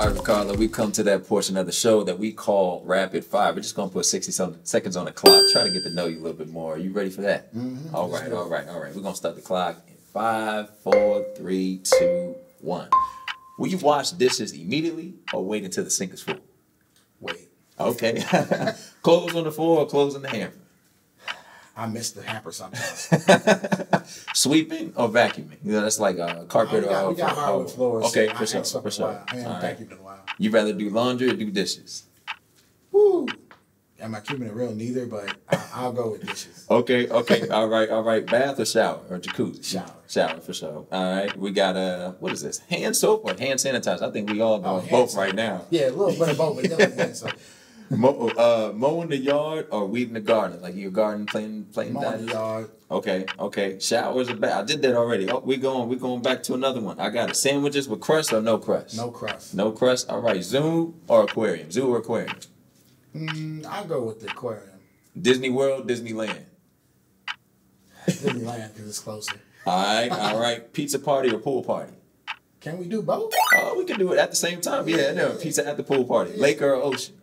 Karlo, we come to that portion of the show that we call rapid fire. We're just gonna put 60 some- seconds on the clock, try to get to know you a little bit more. Are you ready for that? Mhm. All right, all right, all right. We're gonna start the clock in five, four, three, two, one. Will you wash dishes immediately or wait until the sink is full? Wait, Okay. clothes on the floor or clothes in the hamper? I miss the hamper sometimes. Sweeping or vacuuming? You know, that's like a carpet we got, or we got hardwood floors. Okay, I for sure, for sure. I haven't right. vacuumed in a while. You rather do laundry or do dishes? Woo! Am I keeping it real? Neither, but I, I'll go with dishes. Okay, okay, all right, all right. Bath or shower or jacuzzi? Shower. Shower for sure. All right, we got uh, what is this? Hand soap or hand sanitizer? I think we all Oh, both soap. right now. Yeah, a little bit of both, but definitely hand soap. Mo- uh, mowing the yard or weeding the garden? Like your garden playing playing Mowing that? the yard. Okay, okay. Showers or bath? I did that already. Oh, we going we going back to another one. I got it. Sandwiches with crust or no crust? No crust. No crust. All right. Zoo or aquarium? Zoo or aquarium? Mm, I'll go with the aquarium. Disney World, Disneyland. Disneyland because it's closer. All right, all right. Pizza party or pool party? Can we do both? Oh, we can do it at the same time. Yeah, no. Pizza at the pool party. Lake or ocean?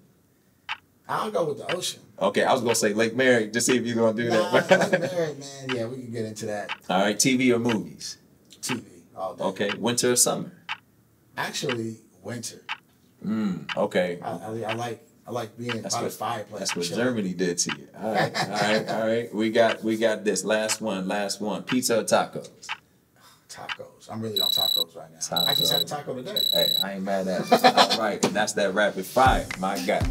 I'll go with the ocean. Okay, I was gonna say Lake Mary. Just see if you're gonna do Nah, that. like married, man. Yeah, we can get into that. all right. TV or movies? TV all day. Okay. Winter or summer? Actually, winter. Mm, okay. I, I, I like I like being That's by the fireplace. That's what chilling. Germany did to you. All right, all right, all right. We got we got this last one, last one. Pizza or tacos? Tacos. I'm really on tacos right now. I just had a taco today. Hey, I ain't mad at you. All right, and that's that rapid fire, my guy.